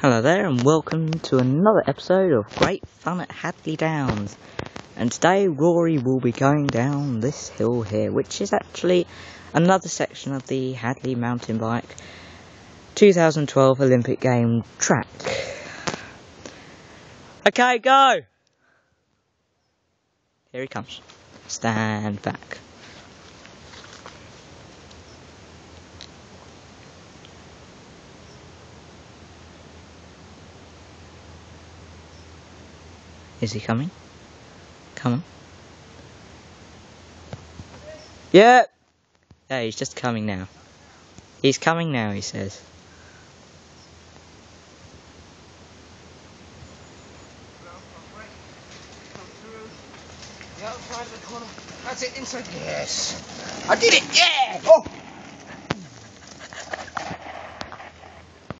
Hello there, and welcome to another episode of Great Fun at Hadleigh Downs. And today, Rory will be going down this hill here, which is actually another section of the Hadleigh Mountain Bike 2012 Olympic Game track. Okay, go! Here he comes. Stand back. Is he coming? Come on. Yep. Yeah, he's just coming now. He's coming now, he says. The outside of the corner. That's it, inside. Yes. I did it, yeah! Oh!